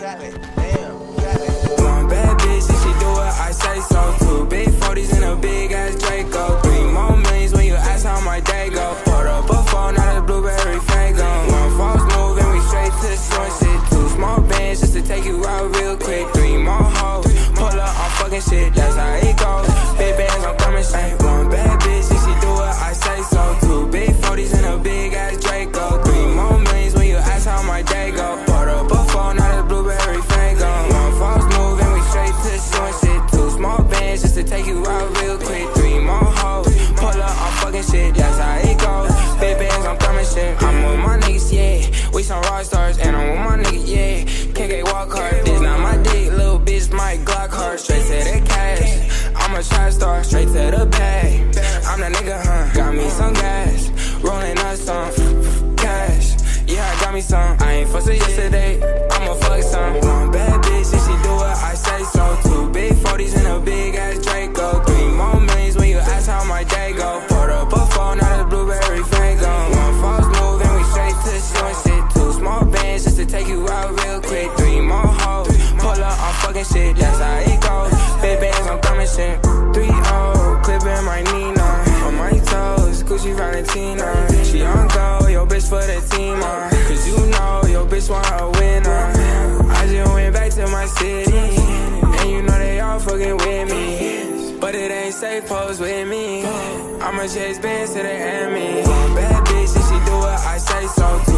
Damn, real quick. Three more hoes, pull up on fucking shit, that's how it goes. Big bands, I'm coming shit. I'm with my niggas, yeah. We some rock stars, and I'm with my niggas, yeah. KK walk hard, this not my dick, little bitch, my Glock hard. Straight to the cash. I'm a trap star, straight to the bag. I'm that nigga, huh? Got me some gas, rolling up some cash. Yeah, I got me some. I ain't fussing yesterday, I'ma fuck some. Fucking shit, that's how it goes. Big bands, I'm coming shit. Three O, clipping my Nina. On my toes, Gucci Valentino. She on go, yo bitch for the team, uh. Cause you know, yo bitch want a winner. I just went back to my city. And you know they all fucking with me. But it ain't safe, pose with me. I'ma chase bands to the. One bad bitch, and she do what I say so.